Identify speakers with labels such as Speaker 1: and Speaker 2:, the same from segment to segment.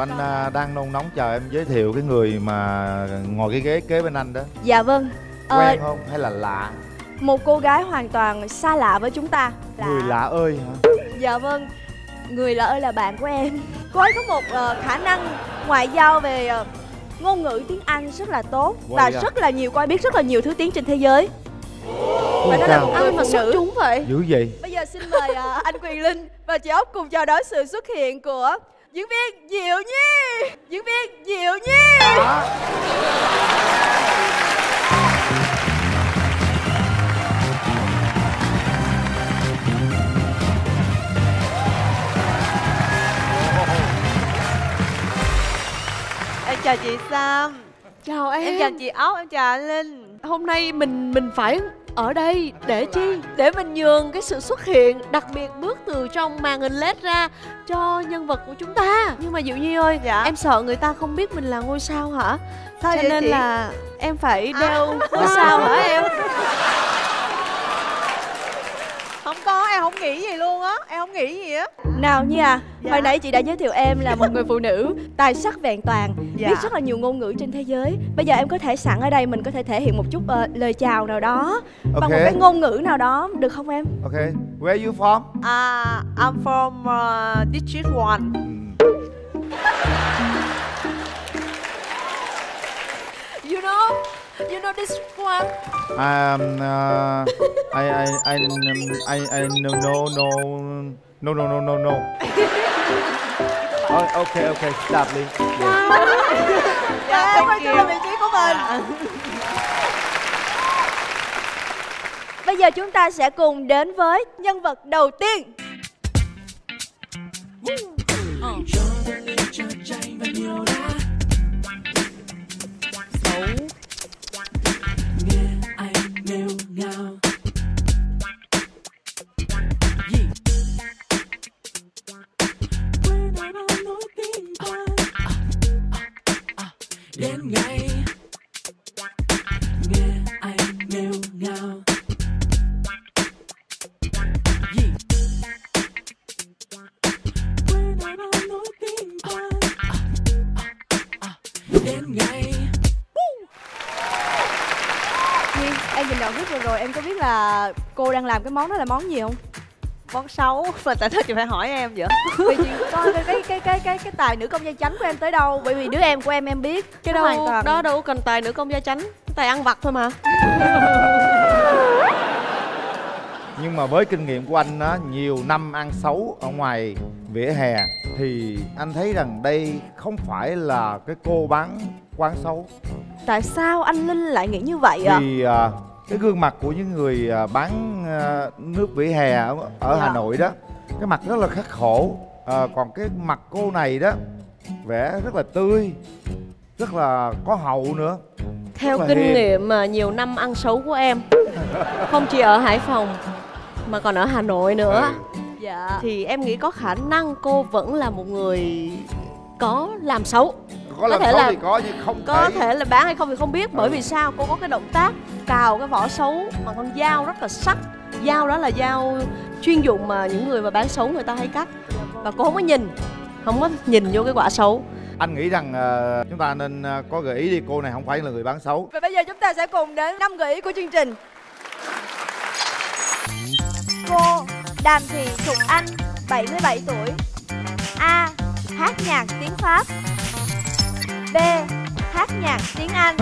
Speaker 1: Anh à, đang nôn nóng chờ em giới thiệu cái người mà ngồi cái ghế kế bên anh đó.
Speaker 2: Dạ vâng. Ờ,
Speaker 1: Quen không? Hay là lạ?
Speaker 2: Một cô gái hoàn toàn xa lạ với chúng ta. Là...
Speaker 1: Người lạ ơi hả?
Speaker 2: Dạ vâng. Người lạ ơi là bạn của em. Cô ấy có một ờ, khả năng ngoại giao về ờ, ngôn ngữ tiếng Anh rất là tốt Và
Speaker 1: Vậy à?
Speaker 2: rất là nhiều, cô ấy biết rất là nhiều thứ tiếng trên thế giới. Và nó là một người phụ nữ.
Speaker 3: chúng vậy?
Speaker 1: Dữ vậy?
Speaker 2: Bây giờ xin mời ờ, anh Quyền Linh và chị Ốc cùng chào đón sự xuất hiện của diễn viên Diệu Nhi! Diễn viên Diệu Nhi!
Speaker 3: Em chào chị sam.
Speaker 4: Chào em
Speaker 3: em. chào chị ốc em chào anh linh
Speaker 4: Hôm nay mình mình phải ở đây để chi? Để mình nhường cái sự xuất hiện Đặc biệt bước từ trong màn hình led ra cho nhân vật của chúng ta Nhưng mà Diệu Nhi ơi,
Speaker 3: Dạ.
Speaker 4: em sợ người ta không biết mình là ngôi sao hả?
Speaker 3: Sao
Speaker 4: cho
Speaker 3: vậy
Speaker 4: nên
Speaker 3: chị?
Speaker 4: là em phải đeo ngôi sao hả em?
Speaker 3: Không có em không nghĩ gì luôn á em không nghĩ gì á
Speaker 2: Nào Nhi à,
Speaker 3: Dạ.
Speaker 2: hồi nãy chị đã giới thiệu em là một người phụ nữ tài sắc vẹn toàn
Speaker 3: Dạ.
Speaker 2: Biết rất là nhiều ngôn ngữ trên thế giới Bây giờ em có thể sẵn ở đây mình có thể thể hiện một chút ờ, lời chào nào đó Bằng một cái ngôn ngữ nào đó, được không em?
Speaker 1: Ok, where you from?
Speaker 3: à I'm from uh, district one
Speaker 1: Ừ.
Speaker 4: You know, you know this one
Speaker 1: Um, uh, I, I, I, I, I, no, no, no, no, no, no, no, no. Oh, okay, okay, stop, Lee. Yeah.
Speaker 3: dạ
Speaker 2: em quay trở lại vị trí của mình Bây giờ chúng ta sẽ cùng đến với nhân vật đầu tiên làm cái món đó là món gì không?
Speaker 3: món xấu. Mà tại sao chị phải hỏi em vậy?
Speaker 2: Vì chị coi cái cái cái cái cái, cái tài nữ công gia chánh của em tới đâu? Bởi vì đứa em của em em biết.
Speaker 4: Cái đâu,
Speaker 2: toàn-
Speaker 4: đó đâu cần tài nữ công gia chánh Tài ăn vặt thôi mà.
Speaker 1: Nhưng mà với kinh nghiệm của anh á, nhiều năm ăn xấu ở ngoài vỉa hè thì anh thấy rằng đây không phải là cái cô bán quán xấu.
Speaker 2: Tại sao anh Linh lại nghĩ như vậy ạ?
Speaker 1: vì à, cái gương mặt của những người à, bán à, nước vỉa hè ở, ở. Hà Nội đó cái mặt rất là khắc khổ à, còn cái mặt cô này đó vẻ rất là tươi rất là có hậu nữa
Speaker 4: Theo kinh
Speaker 1: hiền.
Speaker 4: nghiệm mà nhiều năm ăn xấu của em Không chỉ ở Hải Phòng Mà còn ở Hà Nội nữa
Speaker 1: Ừ.
Speaker 2: Dạ
Speaker 4: Thì em nghĩ có khả năng cô vẫn là một người có làm xấu
Speaker 1: có làm
Speaker 4: thể
Speaker 1: xấu
Speaker 4: là-
Speaker 1: thì có nhưng không
Speaker 4: Có
Speaker 1: thể
Speaker 4: thể là bán hay không thì không biết Bởi
Speaker 1: Ừ.
Speaker 4: vì sao? Cô có cái động tác cào cái vỏ xấu bằng con dao rất là sắc. Dao đó là dao chuyên dụng mà những người mà bán xấu người ta hay cắt. Và cô không có nhìn Không có nhìn vô cái quả xấu.
Speaker 1: Anh nghĩ rằng à, chúng ta nên à, có gợi ý đi cô này không phải là người bán xấu.
Speaker 2: Và bây giờ chúng ta sẽ cùng đến năm gợi ý của chương trình. Cô Đàm Thị Thục Anh 77 tuổi A. Hát nhạc tiếng Pháp B. Hát nhạc tiếng Anh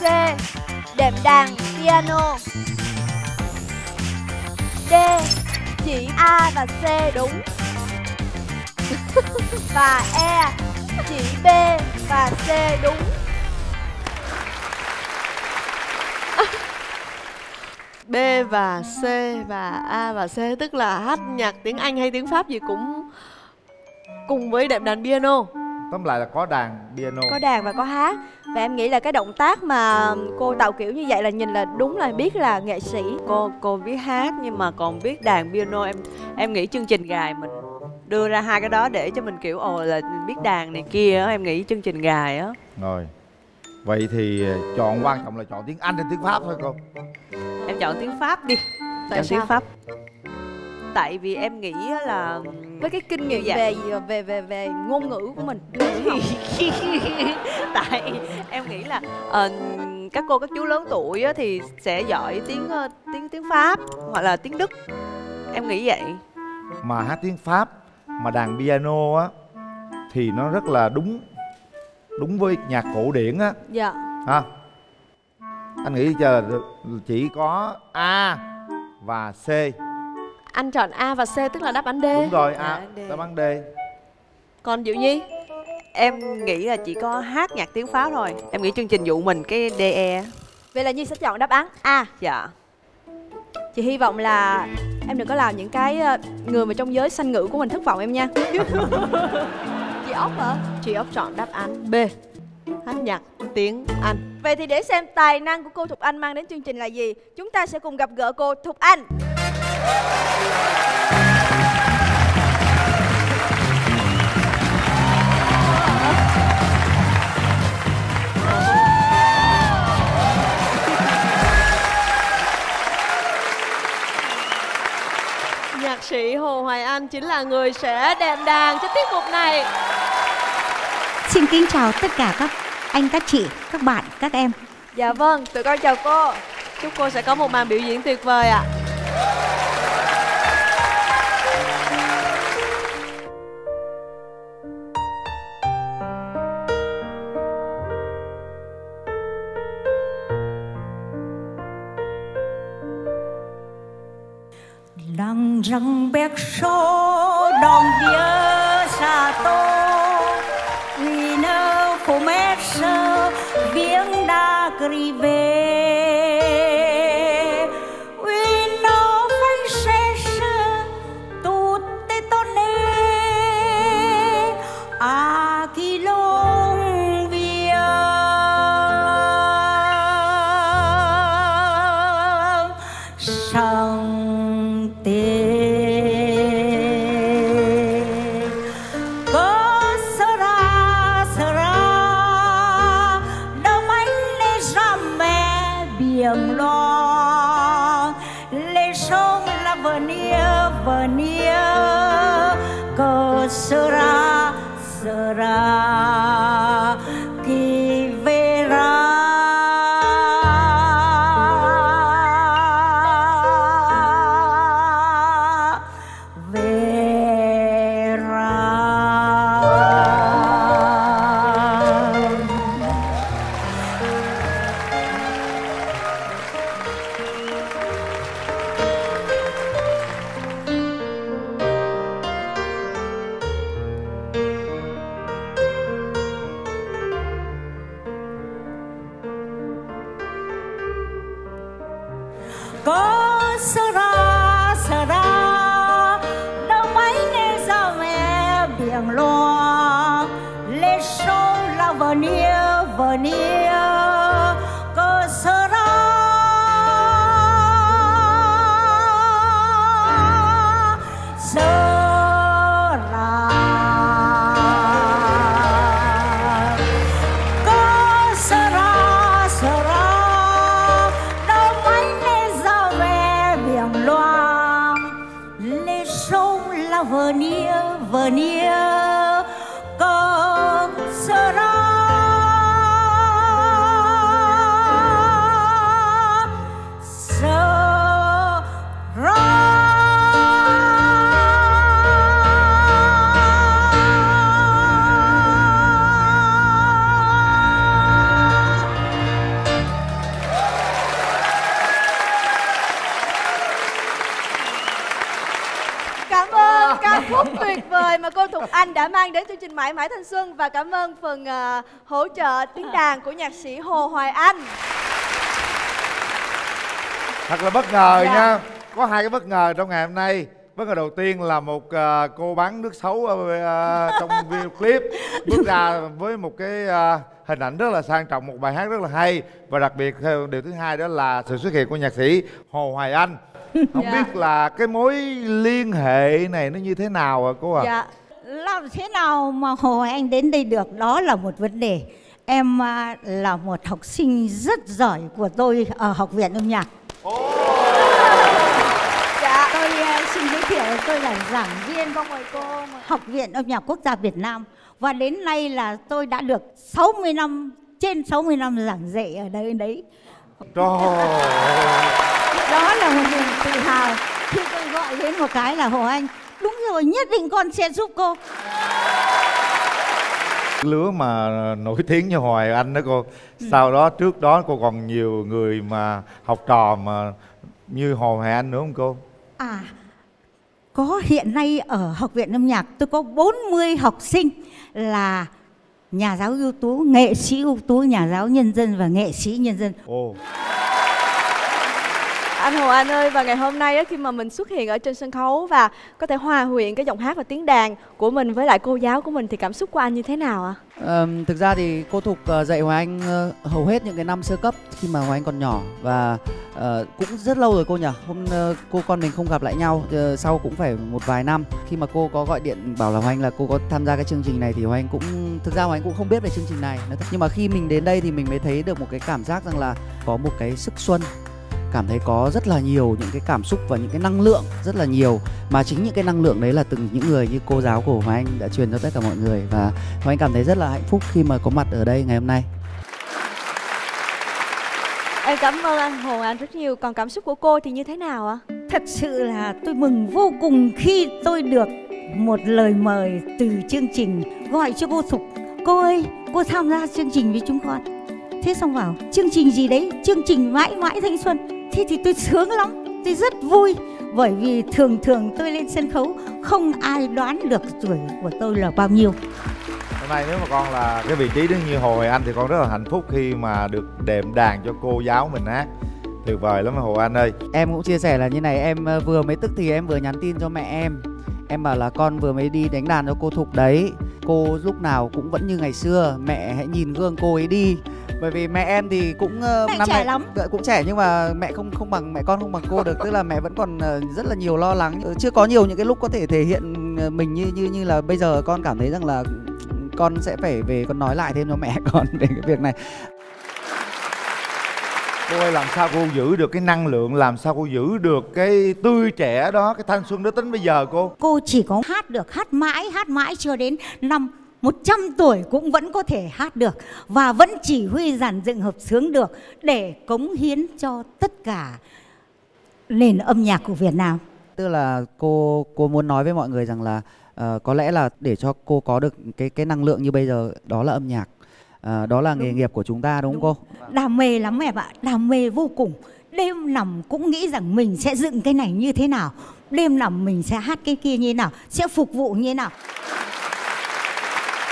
Speaker 2: C. Đệm đàn piano D. Chỉ A và C đúng Và E. Chỉ B và C đúng
Speaker 4: B và C và A và C, tức là hát nhạc tiếng Anh hay tiếng Pháp gì cũng cùng với đệm đàn piano
Speaker 1: tóm lại là có đàn piano.
Speaker 2: Có đàn và có hát. Và em nghĩ là cái động tác mà cô tạo kiểu như vậy là nhìn là đúng là biết là nghệ sĩ.
Speaker 3: Cô cô biết hát nhưng mà còn biết đàn piano. Em em nghĩ chương trình gài mình đưa ra hai cái đó để cho mình kiểu ồ là biết đàn này kia á. Em nghĩ chương trình gài á.
Speaker 1: Rồi. Vậy thì à, chọn quan trọng là chọn tiếng anh hay tiếng pháp thôi cô?
Speaker 3: Em chọn tiếng pháp đi.
Speaker 4: Tại
Speaker 3: chọn
Speaker 4: sao?
Speaker 3: tiếng pháp tại vì em nghĩ là
Speaker 2: với cái kinh nghiệm
Speaker 3: Dạ.
Speaker 2: về về về về ngôn ngữ của mình.
Speaker 3: Tại em nghĩ là ờ, các cô các chú lớn tuổi á, thì sẽ giỏi tiếng ờ, tiếng tiếng pháp hoặc là tiếng đức. Em nghĩ vậy.
Speaker 1: Mà hát tiếng pháp mà đàn piano á thì nó rất là đúng đúng với nhạc cổ điển á.
Speaker 2: Dạ.
Speaker 1: Ha anh nghĩ giờ chỉ có a và c
Speaker 4: anh chọn A và C tức là đáp án D.
Speaker 1: Đúng rồi a đáp án d.
Speaker 4: còn Diệu Nhi?
Speaker 3: Em nghĩ là chỉ có hát nhạc tiếng pháp thôi. Em nghĩ chương trình dụ mình cái de
Speaker 2: vậy là nhi sẽ chọn đáp án a.
Speaker 3: Dạ.
Speaker 2: Chị hy vọng là em đừng có làm những cái ờ, người mà trong giới sanh ngữ của mình thất vọng em nha. Chị ốc hả?
Speaker 4: Chị Ốc chọn đáp án B. Hát nhạc tiếng Anh.
Speaker 2: Vậy thì để xem tài năng của cô thục anh mang đến chương trình là gì chúng ta sẽ cùng gặp gỡ cô thục anh
Speaker 4: Nhạc sĩ Hồ Hoài Anh chính là người sẽ đệm đàn cho tiết mục này.
Speaker 5: Xin kính chào tất cả các anh, các chị, các bạn, các em.
Speaker 2: dạ vâng tụi con chào cô.
Speaker 4: Chúc cô sẽ có một màn biểu diễn tuyệt vời ạ.
Speaker 5: Lặng răng bét số đồng bia xa tô, Vì nơ phô mét sơ, viếng đa kri về
Speaker 2: cô Thục Anh đã mang đến chương trình Mãi Mãi Thanh Xuân và cảm ơn phần ờ, hỗ trợ tiếng đàn của nhạc sĩ Hồ Hoài Anh.
Speaker 1: thật là bất ngờ
Speaker 2: Dạ.
Speaker 1: nha có hai cái bất ngờ trong ngày hôm nay bất ngờ đầu tiên là một à, cô bán nước xấu à, trong video clip bước ra với một cái à, hình ảnh rất là sang trọng một bài hát rất là hay và đặc biệt điều thứ hai đó là sự xuất hiện của nhạc sĩ hồ hoài anh không
Speaker 2: Dạ.
Speaker 1: biết là cái mối liên hệ này nó như thế nào à cô à
Speaker 2: Dạ.
Speaker 5: Làm thế nào mà Hồ Anh đến đây được đó là một vấn đề. Em à, là một học sinh rất giỏi của tôi ở Học viện âm nhạc.
Speaker 2: Dạ.
Speaker 5: Tôi à, xin giới thiệu tôi là giảng viên
Speaker 2: Con mời cô
Speaker 5: Học viện âm nhạc quốc gia Việt Nam và đến nay là tôi đã được 60 năm trên 60 năm giảng dạy ở đây đấy.
Speaker 1: Trời.
Speaker 5: Đó là một niềm tự hào khi tôi gọi đến một cái là Hồ Anh đúng rồi nhất định con sẽ giúp cô.
Speaker 1: lứa mà nổi tiếng như Hoài Anh đó cô sau đó trước đó cô còn nhiều người mà học trò mà như Hồ Hoài Anh nữa không cô
Speaker 5: À có hiện nay ở Học viện âm nhạc tôi có 40 học sinh là nhà giáo ưu tú, nghệ sĩ ưu tú, nhà giáo nhân dân và nghệ sĩ nhân dân.
Speaker 1: ồ
Speaker 2: anh Hồ Anh ơi và ngày hôm nay á, khi mà mình xuất hiện ở trên sân khấu và có thể hòa quyện cái giọng hát và tiếng đàn của mình với lại cô giáo của mình thì cảm xúc của anh như thế nào ạ?
Speaker 6: Ờm, thực ra thì cô Thục ờ, dạy Hoàng Anh hầu hết những cái năm sơ cấp khi mà Hoàng Anh còn nhỏ và uh, cũng rất lâu rồi cô nhỉ. Hôm uh, cô con mình không gặp lại nhau uh, sau cũng phải một vài năm. Khi mà cô có gọi điện bảo là Hoàng Anh là cô có tham gia cái chương trình này thì Hoàng Anh cũng thực ra Hoàng Anh cũng không biết về chương trình này. Nhưng mà khi mình đến đây thì mình mới thấy được một cái cảm giác rằng là có một cái sức xuân cảm thấy có rất là nhiều những cái cảm xúc và những cái năng lượng rất là nhiều mà chính những cái năng lượng đấy là từng những người như cô giáo của Hoàng Anh đã truyền cho tất cả mọi người và Hoàng Anh cảm thấy rất là hạnh phúc khi mà có mặt ở đây ngày hôm nay
Speaker 2: Em cảm ơn anh Hồ Anh rất nhiều. Còn cảm xúc của cô thì như thế nào ạ?
Speaker 5: Thật sự là tôi mừng vô cùng khi tôi được một lời mời từ chương trình gọi cho cô Thục. Cô ơi, cô tham gia chương trình với chúng con. Thế xong bảo, chương trình gì đấy? Chương trình mãi mãi thanh xuân. Thế thì tôi sướng lắm, tôi rất vui. Bởi vì thường thường tôi lên sân khấu không ai đoán được tuổi của tôi là bao nhiêu.
Speaker 1: hôm nay nếu mà con là cái vị trí đứng như Hồ Hoài Anh thì con rất là hạnh phúc khi mà được đệm đàn cho cô giáo mình hát tuyệt vời lắm Hồ Anh ơi
Speaker 6: em cũng chia sẻ là như này em ờ, vừa mới tức thì em vừa nhắn tin cho mẹ em em bảo là con vừa mới đi đánh đàn cho cô thục đấy cô lúc nào cũng vẫn như ngày xưa mẹ hãy nhìn gương cô ấy đi bởi vì mẹ em thì cũng ờ,
Speaker 5: Mẹ
Speaker 6: năm
Speaker 5: trẻ
Speaker 6: nay-
Speaker 5: lắm.
Speaker 6: Dạ, cũng trẻ nhưng mà mẹ không không bằng mẹ con không bằng cô được. Tức là mẹ vẫn còn ờ, rất là nhiều lo lắng. Ờ, chưa có nhiều những cái lúc có thể thể hiện mình như như như là bây giờ con cảm thấy rằng là con sẽ phải về con nói lại thêm cho mẹ con về cái việc này.
Speaker 1: Cô ơi làm sao cô giữ được cái năng lượng? Làm sao cô giữ được cái tươi trẻ đó cái thanh xuân đó tính bây giờ cô?
Speaker 5: Cô chỉ có hát được, hát mãi, hát mãi cho đến năm 100 tuổi cũng vẫn có thể hát được và vẫn chỉ huy dàn dựng hợp sướng được để cống hiến cho tất cả nền âm nhạc của Việt Nam.
Speaker 6: tức là cô cô muốn nói với mọi người rằng là ờ, có lẽ là để cho cô có được cái cái năng lượng như bây giờ đó là âm nhạc Ờ, đó là nghề nghiệp của chúng ta đúng không cô
Speaker 5: Đam mê lắm em ạ, đam mê vô cùng. Đêm nằm cũng nghĩ rằng mình sẽ dựng cái này như thế nào. Đêm nằm mình sẽ hát cái kia như thế nào, sẽ phục vụ như thế nào.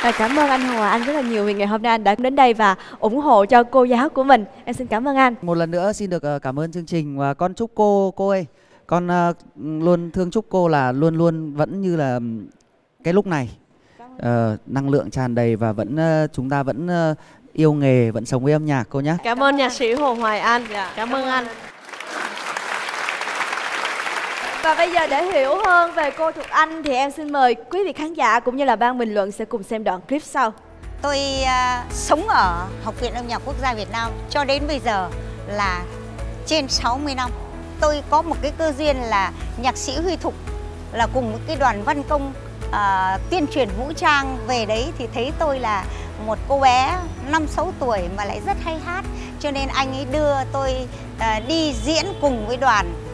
Speaker 2: À, cảm ơn anh Hồ Anh rất là nhiều vì ngày hôm nay anh đã đến đây và ủng hộ cho cô giáo của mình. Em xin cảm ơn anh.
Speaker 6: một lần nữa xin được ờ, cảm ơn chương trình và con chúc cô cô ơi con ờ, luôn thương chúc cô là luôn luôn vẫn như là cái lúc này ờ, năng lượng tràn đầy và vẫn chúng ta vẫn yêu nghề vẫn sống với âm nhạc cô nhé
Speaker 4: Cảm ơn nhạc sĩ Hồ Hoài Anh. Cảm ơn anh.
Speaker 2: Và bây giờ để hiểu hơn về cô Thục Anh thì em xin mời quý vị khán giả cũng như là ban bình luận sẽ cùng xem đoạn clip sau.
Speaker 5: Tôi uh, sống ở Học viện Âm nhạc Quốc gia Việt Nam cho đến bây giờ là trên 60 năm. Tôi có một cái cơ duyên là nhạc sĩ Huy Thục là cùng một cái đoàn văn công uh, tuyên truyền vũ trang về đấy thì thấy tôi là một cô bé 5-6 tuổi mà lại rất hay hát cho nên anh ấy đưa tôi uh, đi diễn cùng với đoàn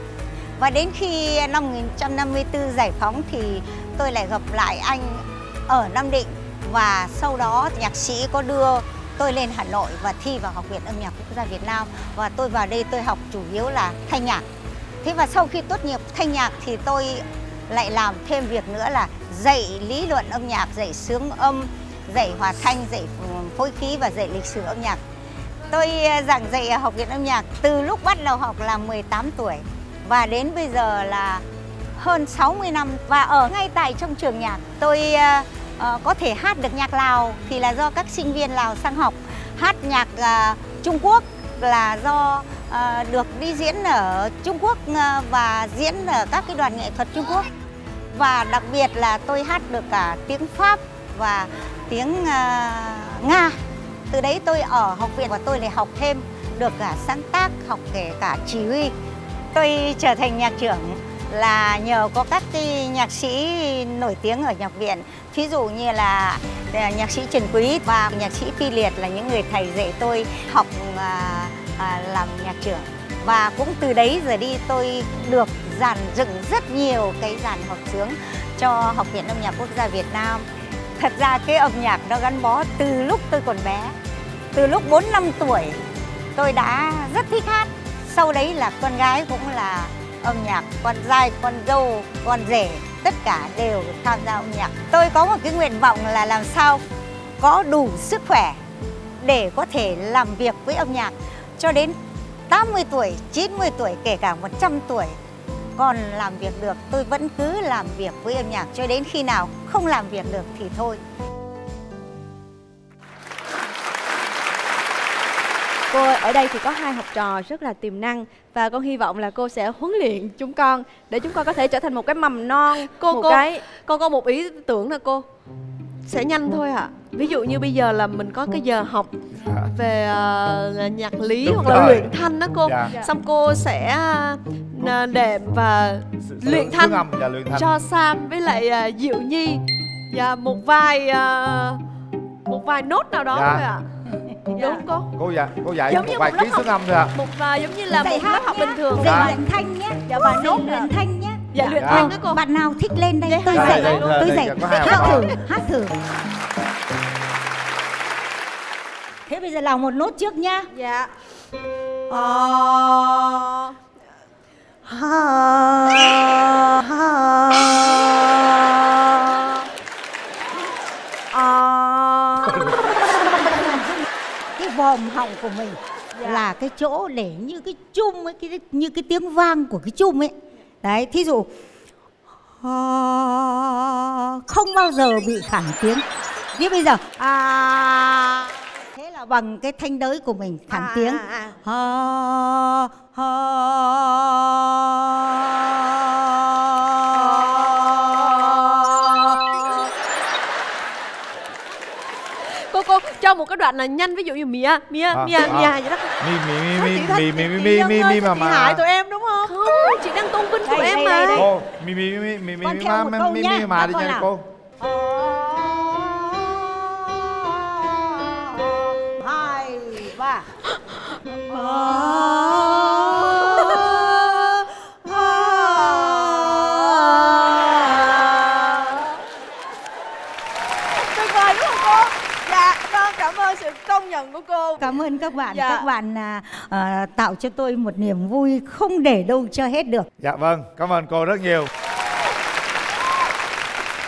Speaker 5: và đến khi năm 1954 giải phóng thì tôi lại gặp lại anh ở Nam Định và sau đó nhạc sĩ có đưa tôi lên Hà Nội và thi vào Học viện Âm nhạc Quốc gia Việt Nam và tôi vào đây tôi học chủ yếu là thanh nhạc. Thế và sau khi tốt nghiệp thanh nhạc thì tôi lại làm thêm việc nữa là dạy lý luận âm nhạc, dạy sướng âm, dạy hòa thanh, dạy ừ, phối khí và dạy lịch sử âm nhạc. Tôi ờ, giảng dạy ở Học viện Âm nhạc từ lúc bắt đầu học là 18 tuổi và đến bây giờ là hơn 60 năm. Và ở ngay tại trong trường nhạc tôi uh, có thể hát được nhạc Lào thì là do các sinh viên Lào sang học. Hát nhạc uh, Trung Quốc là do uh, được đi diễn ở Trung Quốc uh, và diễn ở các cái đoàn nghệ thuật Trung Quốc. Và đặc biệt là tôi hát được cả tiếng Pháp và tiếng uh, Nga. Từ đấy tôi ở học viện và tôi lại học thêm được cả sáng tác học kể cả chỉ huy tôi trở thành nhạc trưởng là nhờ có các cái nhạc sĩ nổi tiếng ở nhạc viện. Thí dụ như là ờ, nhạc sĩ Trần Quý và nhạc sĩ Phi Liệt là những người thầy dạy tôi học à, à, làm nhạc trưởng. Và cũng từ đấy giờ đi tôi được dàn dựng rất nhiều cái dàn hợp xướng cho Học viện âm nhạc quốc gia Việt Nam. Thật ra cái âm nhạc nó gắn bó từ lúc tôi còn bé. Từ lúc 4 năm tuổi tôi đã rất thích hát sau đấy là con gái cũng là âm nhạc con trai con dâu con rể tất cả đều tham gia âm nhạc. Tôi có một cái nguyện vọng là làm sao có đủ sức khỏe để có thể làm việc với âm nhạc. Cho đến 80 tuổi, 90 tuổi, kể cả 100 tuổi còn làm việc được tôi vẫn cứ làm việc với âm nhạc. Cho đến khi nào không làm việc được thì thôi.
Speaker 2: Cô ơi, ở đây thì có hai học trò rất là tiềm năng và con hy vọng là cô sẽ huấn luyện chúng con để chúng con có thể trở thành một cái mầm non,
Speaker 4: Cô-
Speaker 2: một
Speaker 4: cô-
Speaker 2: cái
Speaker 4: con có một ý tưởng nè cô sẽ nhanh thôi ạ ví dụ như bây giờ là mình có cái giờ học về ờ, nhạc lý
Speaker 1: Đúng
Speaker 4: hoặc là
Speaker 1: rồi.
Speaker 4: luyện thanh đó cô
Speaker 1: Dạ.
Speaker 4: xong cô sẽ ờ, đệm và luyện thanh
Speaker 1: âm và luyện thanh
Speaker 4: cho Sam với lại ờ, Diệu Nhi và một vài ờ, một vài nốt nào đó
Speaker 1: Dạ.
Speaker 4: thôi ạ đúng cô.
Speaker 1: Cô dạy cô dạy
Speaker 4: Giống
Speaker 1: một
Speaker 4: lớp
Speaker 1: ký
Speaker 4: học.
Speaker 1: âm thôi ạ.
Speaker 4: Một vài giống như là
Speaker 5: Dạy
Speaker 4: một
Speaker 5: hát
Speaker 4: lớp học bình thường
Speaker 1: Dạ.
Speaker 5: rèn luyện thanh nhé.
Speaker 4: Dạ, và nốt
Speaker 5: rèn luyện thanh nhé.
Speaker 4: Dạ luyện
Speaker 1: Dạ.
Speaker 4: thanh đó cô.
Speaker 5: Bạn nào thích lên đây
Speaker 4: Dạ,
Speaker 5: tôi
Speaker 4: dạ,
Speaker 5: dạy.
Speaker 1: dạ, dạ,
Speaker 5: tôi
Speaker 1: dạ,
Speaker 5: dạy. hát thử hát thử. Thế bây giờ làm một nốt trước nhá.
Speaker 2: Dạ.
Speaker 5: Ờ. Ờ. vòm họng của mình là cái chỗ để như cái chum ấy cái như cái tiếng vang của cái chum ấy. Đấy thí dụ không bao giờ bị khản tiếng. Thế bây giờ à thế là bằng cái thanh đới của mình khản
Speaker 2: À,
Speaker 5: tiếng.
Speaker 2: à, à.
Speaker 5: ha ha
Speaker 4: cho một cái đoạn là nhanh ví dụ như mía mía
Speaker 1: À,
Speaker 4: mía
Speaker 1: à.
Speaker 4: mía vậy đó.
Speaker 1: Mi mi
Speaker 4: Sao
Speaker 1: mi
Speaker 4: chị Thanh-
Speaker 1: mi mi mi
Speaker 4: chị
Speaker 1: mi
Speaker 4: Dân
Speaker 1: mi
Speaker 4: ơi,
Speaker 1: mi mà mà.
Speaker 4: hại tụi em đúng không? Không. Chị đang tôn vinh tụi em mà.
Speaker 1: cô mi mi mi mi mi
Speaker 5: Con
Speaker 1: mi
Speaker 5: theo
Speaker 1: ma
Speaker 5: một
Speaker 1: mi
Speaker 5: câu
Speaker 1: mi
Speaker 5: nha,
Speaker 1: mi mà đi nha cô.
Speaker 5: Hai ba
Speaker 2: Cảm ơn
Speaker 5: các bạn,
Speaker 2: Dạ.
Speaker 5: các bạn à, à, tạo cho tôi một niềm vui không để đâu cho hết được.
Speaker 1: dạ vâng cảm ơn cô rất nhiều.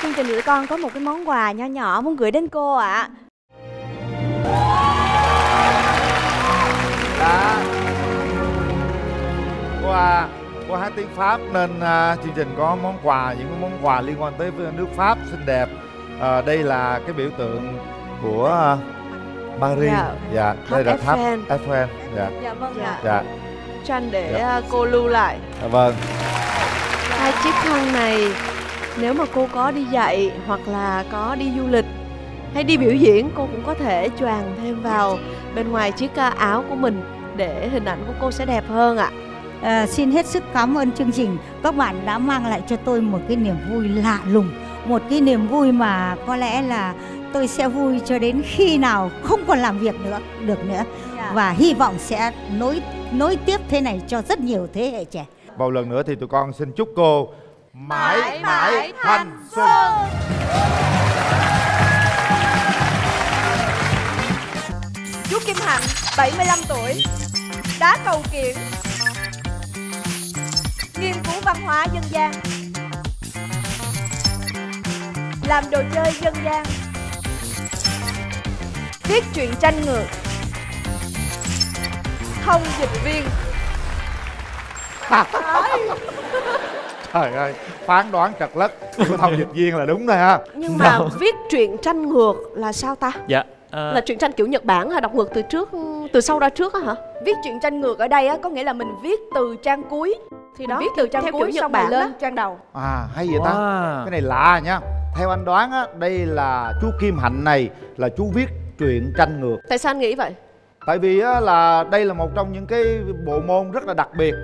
Speaker 2: Chương trình của con có một cái món quà nho nhỏ muốn gửi đến cô ạ.
Speaker 1: Đã cô à cô hát tiếng pháp nên à, chương trình có món quà những cái món quà liên quan tới nước pháp xinh đẹp. À, đây là cái biểu tượng của à, Paris
Speaker 4: Dạ.
Speaker 1: dạ đây là tháp
Speaker 4: Eiffel.
Speaker 1: Dạ
Speaker 2: dạ vâng
Speaker 4: Dạ.
Speaker 2: ạ
Speaker 1: dạ
Speaker 4: tranh để
Speaker 1: Dạ.
Speaker 4: à, cô lưu lại
Speaker 1: dạ vâng
Speaker 4: hai chiếc khăn này nếu mà cô có đi dạy hoặc là có đi du lịch hay đi biểu diễn cô cũng có thể choàng thêm vào bên ngoài chiếc à, áo của mình để hình ảnh của cô sẽ đẹp hơn ạ
Speaker 5: À, xin hết sức cảm ơn chương trình. Các bạn đã mang lại cho tôi một cái niềm vui lạ lùng, một cái niềm vui mà có lẽ là tôi sẽ vui cho đến khi nào không còn làm việc nữa được nữa
Speaker 2: Dạ.
Speaker 5: và hy vọng sẽ nối nối tiếp thế này cho rất nhiều thế hệ trẻ.
Speaker 1: một lần nữa thì tụi con xin chúc cô mãi
Speaker 2: Mãi
Speaker 1: mãi thanh xuân
Speaker 2: chú Kim Hạnh 75 tuổi đá cầu kiển nghiên cứu văn hóa dân gian làm đồ chơi dân gian viết truyện tranh ngược. Thông dịch viên.
Speaker 1: Trời ơi phán đoán trật lất. Thông dịch viên là đúng rồi ha.
Speaker 4: Nhưng mà viết truyện tranh ngược là sao ta?
Speaker 7: Dạ ờ,
Speaker 4: là truyện tranh kiểu nhật bản hay đọc ngược từ trước từ sau ra trước á hả?
Speaker 2: Viết truyện tranh ngược ở đây á có nghĩa là mình viết từ trang cuối.
Speaker 4: Thì đó
Speaker 2: viết từ trang
Speaker 4: theo
Speaker 2: cuối
Speaker 4: kiểu Nhật
Speaker 2: xong
Speaker 4: Bản
Speaker 2: lên
Speaker 4: đó.
Speaker 2: trang đầu.
Speaker 1: À hay vậy ta.
Speaker 7: Wow.
Speaker 1: cái này lạ nha. Theo anh đoán á đây là chú kim hạnh này là chú viết truyện tranh ngược.
Speaker 4: Tại sao anh nghĩ vậy?
Speaker 1: Tại vì á, là đây là một trong những cái bộ môn rất là đặc biệt.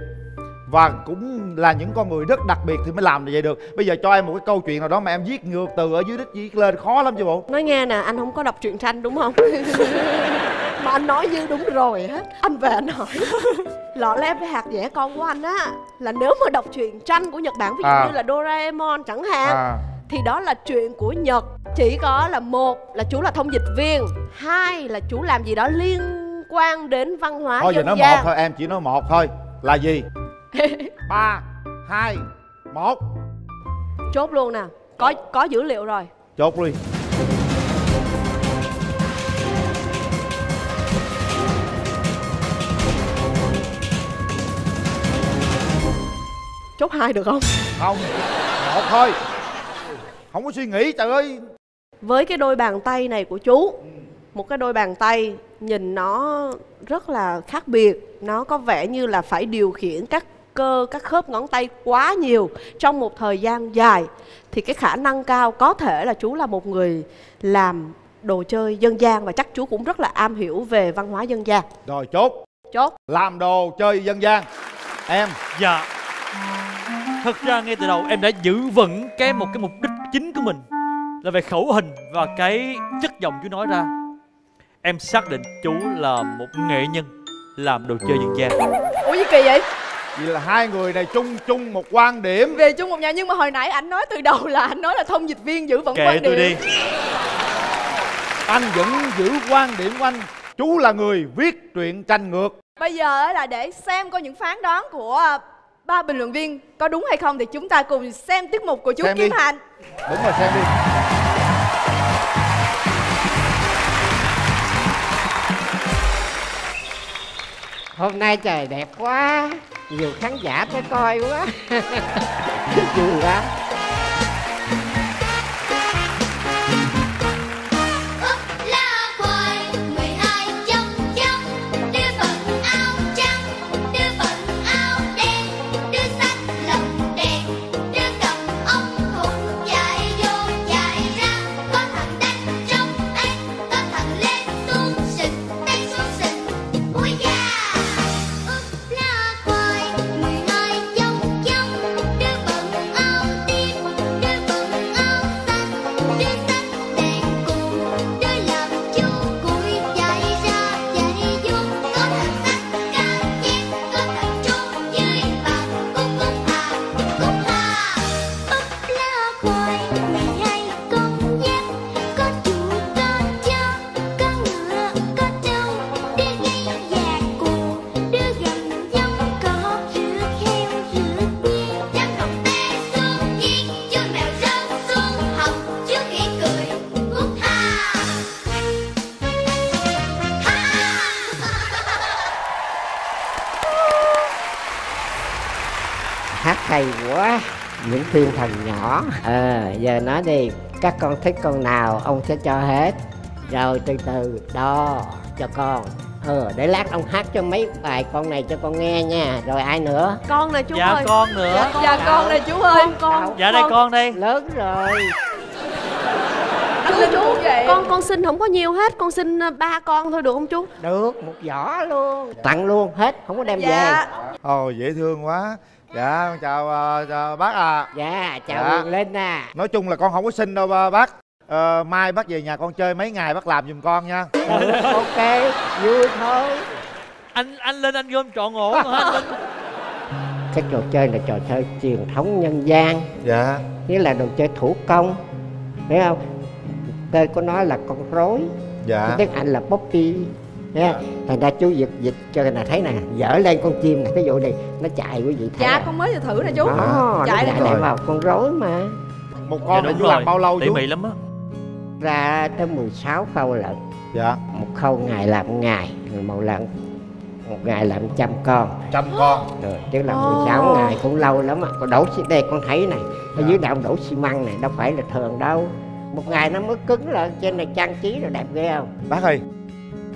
Speaker 1: Và cũng là những con người rất đặc biệt thì mới làm như vậy được. Bây giờ cho em một cái câu chuyện nào đó mà em viết ngược từ ở dưới đích viết lên khó lắm chứ bộ.
Speaker 4: Nói nghe nè anh không có đọc truyện tranh đúng không? Mà anh nói như đúng rồi hết. Anh về anh hỏi. Lọ lem với hạt dẻ con của anh á là nếu mà đọc truyện tranh của nhật bản ví dụ
Speaker 1: À.
Speaker 4: như là doraemon chẳng hạn
Speaker 1: à
Speaker 4: thì đó là chuyện của nhật. Chỉ có là một là chú là thông dịch viên hai là chú làm gì đó liên quan đến văn hóa
Speaker 1: thôi giờ nói một thôi em chỉ nói một thôi. Là gì? Ba hai một.
Speaker 4: Chốt luôn nè. Có có dữ liệu rồi.
Speaker 1: Chốt đi
Speaker 4: chốt hai được không?
Speaker 1: Không một thôi không có suy nghĩ trời ơi.
Speaker 4: Với cái đôi bàn tay này của chú một cái đôi bàn tay nhìn nó rất là khác biệt nó có vẻ như là phải điều khiển các cơ các khớp ngón tay quá nhiều trong một thời gian dài. Thì cái khả năng cao có thể là chú là một người làm đồ chơi dân gian và chắc chú cũng rất là am hiểu về văn hóa dân gian.
Speaker 1: Rồi chốt.
Speaker 4: Chốt.
Speaker 1: Làm đồ chơi dân gian. Em.
Speaker 7: Dạ Thật ra ngay từ đầu em đã giữ vững cái một cái mục đích chính của mình Là về khẩu hình và cái chất giọng chú nói ra. Em xác định chú là một nghệ nhân làm đồ chơi dân gian.
Speaker 2: Ủa gì kỳ vậy?
Speaker 1: Vậy là hai người này chung chung một quan điểm.
Speaker 2: Về chung một nhà nhưng mà hồi nãy anh nói từ đầu là anh nói là thông dịch viên giữ vững
Speaker 7: Kệ
Speaker 2: quan
Speaker 7: tôi
Speaker 2: điểm.
Speaker 7: Đi
Speaker 1: anh vẫn giữ quan điểm của anh. Chú là người viết truyện tranh ngược.
Speaker 2: Bây giờ á là để xem coi những phán đoán của ba bình luận viên có đúng hay không thì chúng ta cùng xem tiết mục của chú
Speaker 1: Xem
Speaker 2: Kim
Speaker 1: đi.
Speaker 2: Hành
Speaker 1: đúng rồi xem đi.
Speaker 8: Hôm nay trời đẹp quá Nhiều khán giả tới coi quá. Vui quá thiên thần nhỏ. Ờ giờ nói đi Các con thích con nào ông sẽ cho hết. Rồi từ từ đo cho con. Ờ để lát ông hát cho mấy bài con này cho con nghe nha. Rồi ai nữa?
Speaker 4: Con nè chú
Speaker 7: Dạ
Speaker 4: ơi.
Speaker 7: con nữa.
Speaker 2: Dạ con đây chú ơi.
Speaker 4: Con con
Speaker 7: Dạ đây con. đây
Speaker 8: Lớn rồi.
Speaker 2: Chú chú vậy.
Speaker 4: con con xin không có nhiều hết. Con xin ờ, ba con thôi được không chú?
Speaker 8: Được một giỏ luôn. Tặng luôn hết không có đem
Speaker 2: dạ.
Speaker 8: về.
Speaker 1: Ồ dễ thương quá dạ chào, ờ, chào bác à
Speaker 8: Dạ chào
Speaker 1: Dạ.
Speaker 8: Linh à
Speaker 1: nói chung là con không có xin đâu ba- bác. Ờ, mai bác về nhà con chơi mấy ngày bác làm giùm con nha.
Speaker 8: Được, Ok vui thôi.
Speaker 7: Anh anh lên anh gom trọn ổ mà anh
Speaker 8: Cái trò chơi là trò chơi truyền thống nhân gian.
Speaker 1: Dạ.
Speaker 8: Nghĩa là đồ chơi thủ công. Thấy không? Tên của nó là con rối.
Speaker 1: Dạ.
Speaker 8: Tiếng Anh là Poppy Nha. Thành ra chú dịch dịch cho là thấy nè Dở lên con chim này Ví dụ này Nó chạy quý vị thấy
Speaker 2: dạ con mới vừa thử nè chú.
Speaker 8: Đó, nó
Speaker 2: chạy
Speaker 1: rồi.
Speaker 8: vào con rối mà.
Speaker 1: Một
Speaker 7: Dạ
Speaker 1: con này
Speaker 7: đúng
Speaker 1: chú
Speaker 7: rồi.
Speaker 1: làm bao lâu
Speaker 7: Tỉ
Speaker 1: chú?
Speaker 7: mỉ lắm á.
Speaker 8: Ra tới 16 khâu lận.
Speaker 1: Dạ.
Speaker 8: Một khâu ngày làm một ngày một lần Một ngày làm trăm con.
Speaker 1: Trăm con.
Speaker 8: Rồi tức là
Speaker 4: Ồ.
Speaker 8: 16 ngày cũng lâu lắm á. Còn đổ xi đây con thấy này Ở dưới đạo đổ xi măng này Đâu phải là thường đâu. Một ngày nó mới cứng lên Trên này trang trí rồi đẹp ghê không?
Speaker 1: Bác ơi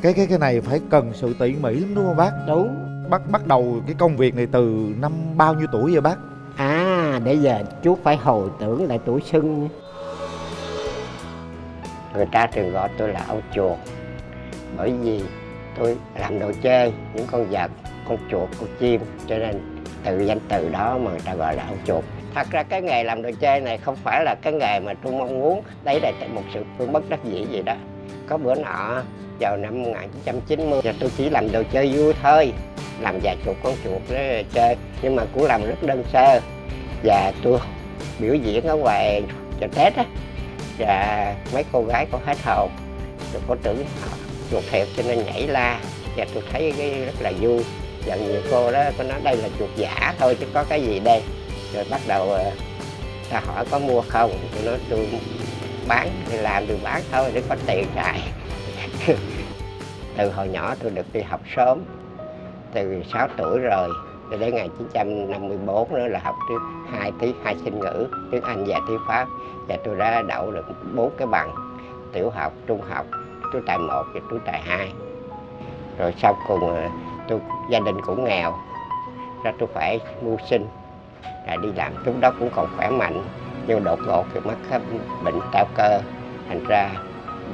Speaker 1: cái cái cái này phải cần sự tỉ mỉ lắm đúng không bác?
Speaker 8: Đúng.
Speaker 1: Bắt bắt đầu cái công việc này từ năm bao nhiêu tuổi vậy bác?
Speaker 8: À để giờ chú phải hồi tưởng lại tuổi xuân. Người ta thường gọi tôi là ông chuột. Bởi vì tôi làm đồ chơi những con vật, con chuột, con chim Cho nên
Speaker 9: từ danh từ đó mà người ta gọi là ông chuột. Thật ra cái nghề làm đồ chơi này không phải là cái nghề mà tôi mong muốn. Đấy là một sự tôi bất đắc dĩ gì đó có bữa nọ, vào năm 1990 và tôi chỉ làm đồ chơi vui thôi, làm vài chục con chuột để chơi. Nhưng mà cũng làm rất đơn sơ. Và tôi biểu diễn ở ngoài chợ tết á, và mấy cô gái có hết hồn. Tôi có tưởng chuột thiệt cho nên nhảy la. Và tôi thấy cái rất là vui. Và nhiều cô đó có nói đây là chuột giả thôi chứ có cái gì đây. Rồi bắt đầu ờ, ta hỏi có mua không? Tôi nói tôi bán thì làm tôi bán thôi để có tiền xài. Từ hồi nhỏ tôi được đi học sớm, từ 6 tuổi rồi, cho đến ngày 1954 nữa là học tiếng hai tiếng hai sinh ngữ, tiếng Anh và tiếng Pháp. Và tôi đã đậu được bốn cái bằng, tiểu học, trung học, trú tài một và trú tài hai. Rồi sau cùng ờ, tôi, gia đình cũng nghèo, ra tôi phải mưu sinh, là đi làm, lúc đó cũng còn khỏe mạnh nhưng đột ngột thì mắc cái bệnh teo cơ. Thành ra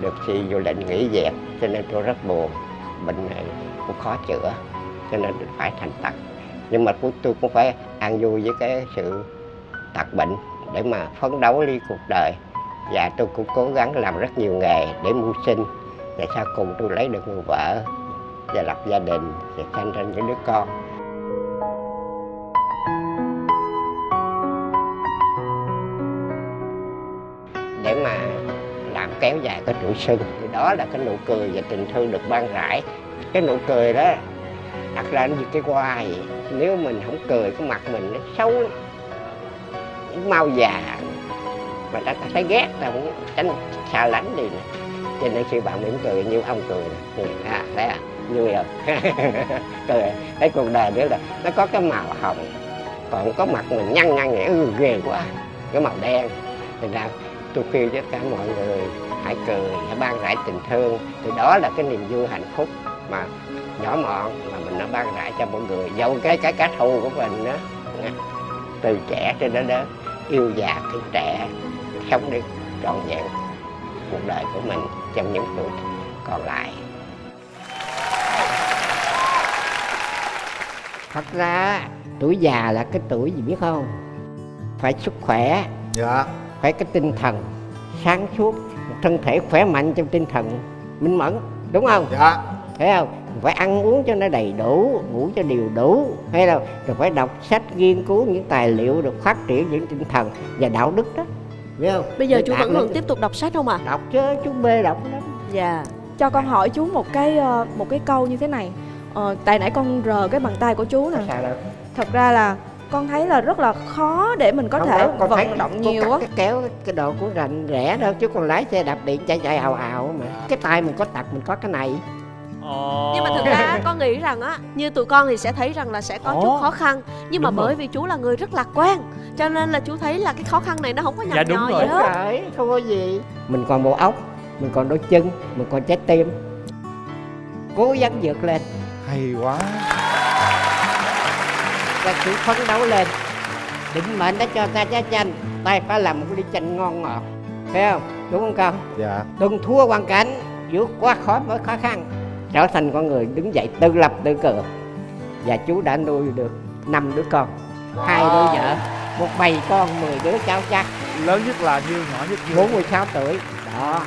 Speaker 9: được si vô lệnh nghỉ việc cho nên tôi rất buồn. Bệnh này cũng khó chữa, cho nên phải thành tật. Nhưng mà tôi cũng phải an vui với cái sự tật bệnh để mà phấn đấu đi cuộc đời. Và tôi cũng cố gắng làm rất nhiều nghề để mưu sinh. Và sau cùng tôi lấy được người vợ và lập gia đình và sanh ra những đứa con. Kéo dài cái tuổi xuân. Thì đó là cái nụ cười và tình thương được ban rải. Cái nụ cười đó đặt ra như cái hoa vậy nếu mình không cười cái mặt mình nó xấu lắm. Nó mau già. Mà ta, ta thấy ghét ta cũng tránh xa lánh đi nè cho nên khi bạn mỉm cười như ông cười nè. À thấy à? Vui không? Cười. Thấy cuộc đời nữa là nó có cái màu hồng. Còn có mặt mình nhăn nhăn nhẽ ừ, ghê quá. Cái màu đen. Thì ra tôi khuyên tất cả mọi người hãy cười hãy ban rãi tình thương. Thì đó là cái niềm vui hạnh phúc mà nhỏ mọn mà mình đã ban rãi cho mọi người. Dẫu cái cái cá thù của mình đó từ trẻ cho đến lớn yêu già thương trẻ sống đi trọn vẹn cuộc đời của mình trong những tuổi còn lại. Thật ra tuổi già là cái tuổi gì biết không? Phải sức khỏe
Speaker 1: dạ.
Speaker 9: phải cái tinh thần sáng suốt một thân thể khỏe mạnh trong tinh thần. Minh mẫn đúng không?
Speaker 1: Dạ.
Speaker 9: Thấy không? Phải ăn uống cho nó đầy đủ ngủ cho điều đủ hay là rồi phải đọc sách nghiên cứu những tài liệu được phát triển những tinh thần và đạo đức đó. Biết không?
Speaker 4: Bây giờ
Speaker 9: Để
Speaker 4: chú vẫn còn tiếp tục đọc sách không ạ?
Speaker 9: đọc chứ chú bê đọc lắm
Speaker 4: Dạ.
Speaker 2: Cho con hỏi chú một cái ờ, một cái câu như thế này. Ờ, tại nãy con rờ cái bàn tay của chú nè. Thật ra là con thấy là rất là khó để mình có
Speaker 9: Không
Speaker 2: thể
Speaker 9: con thấy
Speaker 2: vận động
Speaker 9: cô
Speaker 2: nhiều á.
Speaker 9: cái kéo cái đồ của rành rẻ đâu chứ còn lái xe đạp điện chạy chạy ào ào mà cái tay mình có tật mình có cái này
Speaker 7: Ồ.
Speaker 4: Nhưng mà thực ra con nghĩ rằng á Như tụi con thì sẽ thấy rằng là sẽ có
Speaker 7: Ồ.
Speaker 4: chút khó khăn Nhưng mà
Speaker 7: Đúng rồi.
Speaker 4: bởi vì chú là người rất lạc quan Cho nên là chú thấy là cái khó khăn này nó không có nhọc
Speaker 7: Dạ, đúng
Speaker 4: nhò
Speaker 7: rồi.
Speaker 4: gì hết
Speaker 9: Trời, không có gì mình còn bộ óc mình còn đôi chân mình còn trái tim cố gắng vượt lên
Speaker 1: hay quá
Speaker 9: ta cứ phấn đấu lên. Định mệnh đã cho ta trái chanh tay phải làm một ly chanh ngon ngọt. Thấy không? Đúng không con?
Speaker 1: Dạ.
Speaker 9: Đừng thua hoàn cảnh vượt qua khỏi mỗi khó khăn trở thành con người đứng dậy tự lập tự cường. Và chú đã nuôi được năm đứa con hai đứa vợ một bầy con mười đứa cháu chắc.
Speaker 1: Lớn nhất là nhiêu nhỏ nhất nhiêu?
Speaker 9: 46 tuổi. Đó.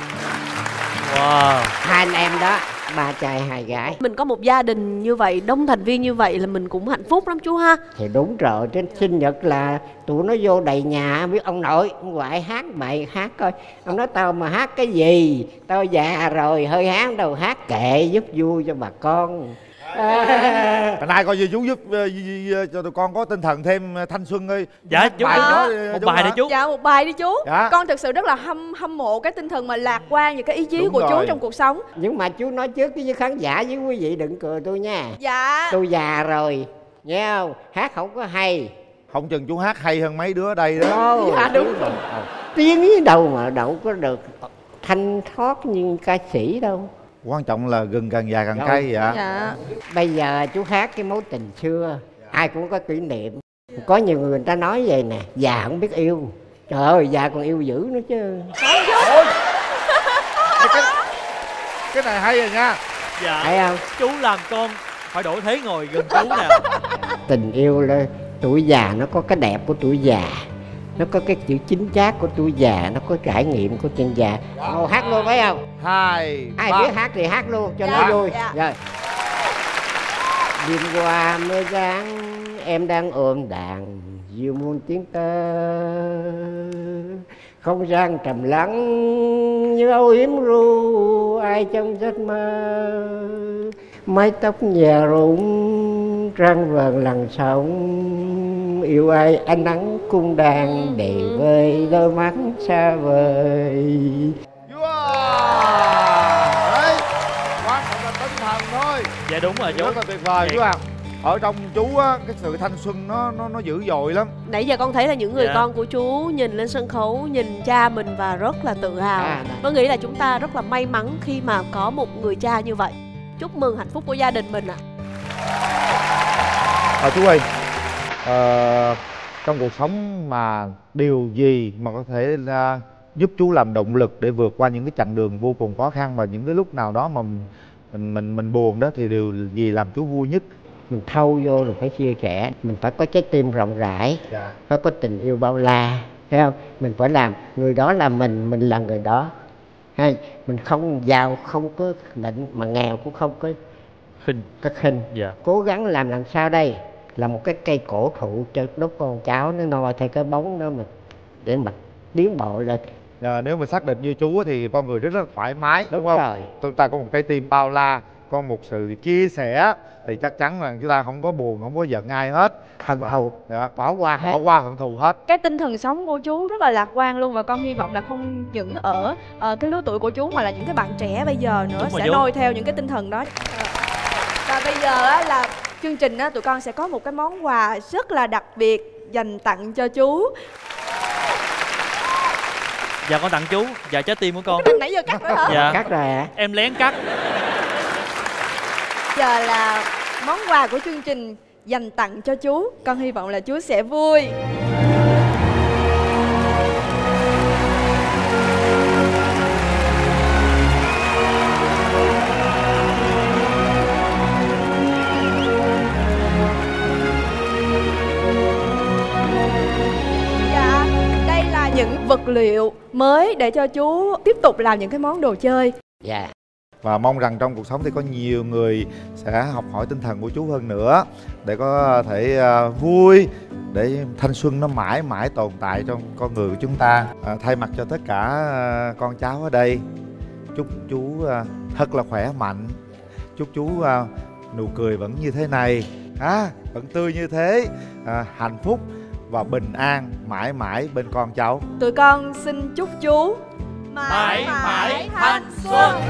Speaker 7: Wow.
Speaker 9: hai anh em đó ba trai hai gái.
Speaker 4: Mình có một gia đình như vậy, đông thành viên như vậy là mình cũng hạnh phúc lắm chú ha.
Speaker 9: Thì đúng rồi trên sinh nhật là tụi nó vô đầy nhà biết ông nội ông ngoại hát bài hát coi. Ông nói tao mà hát cái gì? Tao già rồi hơi hát đâu hát kệ giúp vui cho bà con à,
Speaker 1: Hôm nay coi như chú giúp ờ, cho tụi con có tinh thần thêm ờ, thanh xuân ơi
Speaker 7: Dạ, chú
Speaker 1: bài đó
Speaker 7: một bài để chú.
Speaker 2: Dạ một bài đi chú.
Speaker 1: Dạ.
Speaker 2: Con thực sự rất là hâm hâm mộ cái tinh thần mà lạc quan và cái ý chí
Speaker 1: Đúng
Speaker 2: của chú
Speaker 1: rồi.
Speaker 2: trong cuộc sống.
Speaker 9: nhưng mà chú nói trước với khán giả với quý vị đừng cười tôi nha
Speaker 2: Dạ.
Speaker 9: tôi già rồi nghe không hát không có hay
Speaker 1: Không chừng chú hát hay hơn mấy đứa ở đây đó
Speaker 9: đâu
Speaker 2: Dạ, đúng
Speaker 9: rồi tiếng gì đâu mà đâu có được thanh thoát như ca sĩ đâu
Speaker 1: Quan trọng là gừng càng già càng
Speaker 9: Rồi.
Speaker 1: cay dạ
Speaker 2: Dạ.
Speaker 9: bây giờ chú hát cái mối tình xưa ai cũng có kỷ niệm. Có nhiều người, người ta nói vậy nè già không biết yêu. Trời ơi già còn yêu dữ nữa chứ.
Speaker 1: Cái này hay rồi nha.
Speaker 7: Dạ.
Speaker 9: thấy không?
Speaker 7: Chú làm con phải đổi thế ngồi gần chú nè.
Speaker 9: tình yêu là
Speaker 8: tuổi già nó có cái đẹp của tuổi già nó có cái chữ chính xác của tuổi già nó có trải nghiệm của chân già. Ngồi hát luôn phải không?
Speaker 1: Hai
Speaker 8: ai
Speaker 1: ba.
Speaker 8: biết hát thì hát luôn cho
Speaker 10: Dạ,
Speaker 8: nó vui.
Speaker 10: dạ.
Speaker 8: rồi. Đêm qua mưa giáng em đang ôm đàn diệu muôn tiếng tơ. Không gian trầm lắng như âu yếm ru ai trong giấc mơ mái tóc nhà rụng trăng vờn lằn sóng yêu ai ánh nắng cung đàn đầy vơi đôi mắt xa vời
Speaker 1: Wow. Đấy. Quan trọng là tinh thần thôi.
Speaker 7: dạ đúng rồi chú
Speaker 1: Rất là tuyệt vời
Speaker 7: Thiệt.
Speaker 1: chú ạ. Ở trong chú á, cái sự thanh xuân nó nó nó dữ dội lắm.
Speaker 4: nãy giờ con thấy là những người
Speaker 7: Dạ.
Speaker 4: con của chú nhìn lên sân khấu nhìn cha mình và rất là tự hào
Speaker 8: À, này.
Speaker 4: con nghĩ là chúng ta rất là may mắn khi mà có một người cha như vậy chúc mừng hạnh phúc của gia đình mình ạ
Speaker 1: À, chú ơi, ờ, trong cuộc sống mà điều gì mà có thể là giúp chú làm động lực để vượt qua những cái chặng đường vô cùng khó khăn và những cái lúc nào đó mà mình mình mình, mình buồn đó thì điều gì làm chú vui nhất?
Speaker 8: mình thâu vô rồi phải chia sẻ mình phải có trái tim rộng rãi
Speaker 1: Dạ.
Speaker 8: phải có tình yêu bao la thấy không mình phải làm người đó là mình mình là người đó hay mình không giàu không có định mà nghèo cũng không có
Speaker 7: khinh.
Speaker 8: Có khinh.
Speaker 7: Dạ.
Speaker 8: Cố gắng làm làm sao đây? Là một cái cây cổ thụ cho đốt con cháu nó noi theo cái bóng đó mình để mà tiến bộ lên.
Speaker 1: Ờ, nếu mà xác định như chú thì con người rất là thoải mái đúng,
Speaker 8: Đúng
Speaker 1: không?
Speaker 8: rồi.
Speaker 1: Chúng ta có một trái tim bao la, có một sự chia sẻ thì chắc chắn là chúng ta không có buồn, không có giận ai hết.
Speaker 8: hận thù
Speaker 1: Dạ.
Speaker 8: bỏ qua hết
Speaker 1: Bỏ qua hận thù hết.
Speaker 2: cái tinh thần sống của chú rất là lạc quan luôn và con hy vọng là không những ở ờ, cái lứa tuổi của chú mà là những cái bạn trẻ bây giờ nữa
Speaker 7: Đúng
Speaker 2: sẽ noi theo những cái tinh thần đó. Và bây giờ á, là chương trình á, tụi con sẽ có một cái món quà rất là đặc biệt dành tặng cho chú.
Speaker 7: Dạ con tặng chú. Dạ trái tim của con.
Speaker 2: Nãy giờ cắt nữa hả?
Speaker 7: Dạ.
Speaker 8: Cắt rồi hả
Speaker 7: em lén cắt
Speaker 2: giờ là món quà của chương trình dành tặng cho chú. Con hy vọng là chú sẽ vui. Dạ, đây là những vật liệu mới để cho chú tiếp tục làm những cái món đồ chơi.
Speaker 8: dạ
Speaker 1: và mong rằng trong cuộc sống thì có nhiều người sẽ học hỏi tinh thần của chú hơn nữa để có thể à, vui để thanh xuân nó mãi mãi tồn tại trong con người của chúng ta. À, thay mặt cho tất cả à, con cháu ở đây chúc chú à, thật là khỏe mạnh. Chúc chú nụ cười vẫn như thế này. À, vẫn tươi như thế à, hạnh phúc và bình an mãi mãi bên con cháu.
Speaker 2: Tụi con xin chúc chú
Speaker 7: Mãi mãi thanh xuân.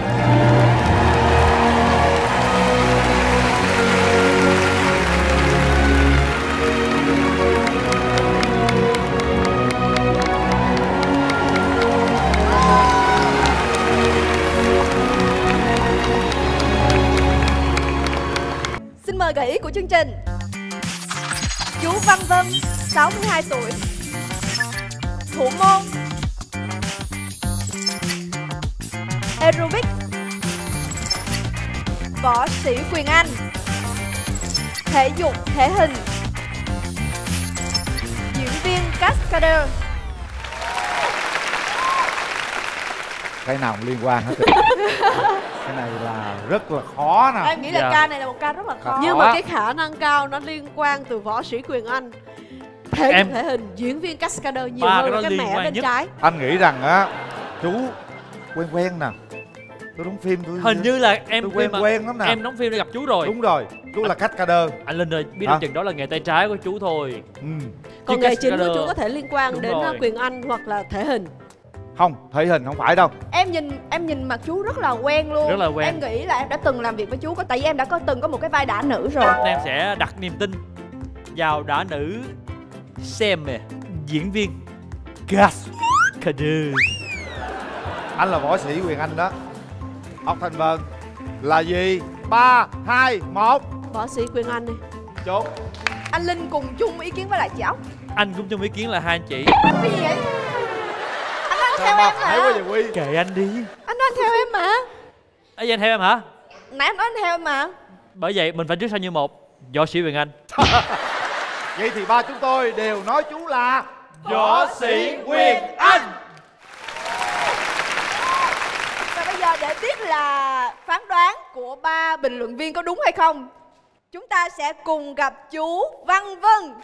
Speaker 2: Xin mời gợi ý của chương trình. Chú Văn Vân 62 tuổi Thủ môn Aerobic Võ sĩ Quyền Anh. Thể dục thể hình. Diễn viên Cascader.
Speaker 1: Cái nào cũng liên quan hết cái này là rất là khó nè.
Speaker 2: Em nghĩ là
Speaker 7: Dạ.
Speaker 2: ca này là một ca rất là khó.
Speaker 4: nhưng mà cái khả năng cao nó liên quan từ võ sĩ quyền anh. Thể
Speaker 7: Em-
Speaker 4: dục thể hình. Diễn viên cascader nhiều
Speaker 7: Ba cái
Speaker 4: hơn cái
Speaker 7: liên
Speaker 4: mẹ bên
Speaker 7: nhất.
Speaker 4: trái.
Speaker 1: Anh nghĩ rằng á chú quen quen nè tôi đóng phim tôi
Speaker 7: hình như là em
Speaker 1: tôi quen
Speaker 7: mà
Speaker 1: quen lắm nè
Speaker 7: em đóng phim để gặp chú rồi.
Speaker 1: Đúng rồi chú là khách ca đơ
Speaker 7: anh linh ơi biết đâu chừng đó là nghề tay trái của chú thôi.
Speaker 1: Ừ.
Speaker 4: còn nghề chính của
Speaker 7: cascader-
Speaker 4: chú có thể liên quan
Speaker 7: Đúng
Speaker 4: đến
Speaker 7: rồi.
Speaker 4: uh, quyền anh hoặc là thể hình.
Speaker 1: Không thể hình không phải đâu.
Speaker 2: Em nhìn em nhìn mặt chú rất là quen luôn.
Speaker 7: Rất là quen.
Speaker 2: em nghĩ là em đã từng làm việc với chú có tại vì em đã có từng có một cái vai đả nữ rồi.
Speaker 7: Nên em sẽ đặt niềm tin vào đã nữ xem nè diễn viên gas
Speaker 1: anh là võ sĩ quyền anh đó ốc thành vân là gì? Ba hai một.
Speaker 4: Võ sĩ quyền anh này
Speaker 1: chốt.
Speaker 2: Anh linh cùng chung ý kiến với lại chị ốc.
Speaker 7: Anh cũng chung ý kiến là hai anh chị.
Speaker 2: Cái gì vậy? Anh nói theo em
Speaker 1: thấy quá
Speaker 2: mà
Speaker 1: vậy quy.
Speaker 7: Kệ anh đi.
Speaker 2: Anh nói anh theo em mà.
Speaker 7: Ấy anh theo em hả?
Speaker 2: Nãy anh nói anh theo em mà.
Speaker 7: Bởi vậy mình phải trước sau như một. Võ sĩ Quyền Anh.
Speaker 1: Vậy thì ba chúng tôi đều nói chú là
Speaker 7: Võ sĩ Quyền Anh
Speaker 2: Và bây giờ để biết là phán đoán của ba bình luận viên có đúng hay không? Chúng ta sẽ cùng gặp chú Văn Vân.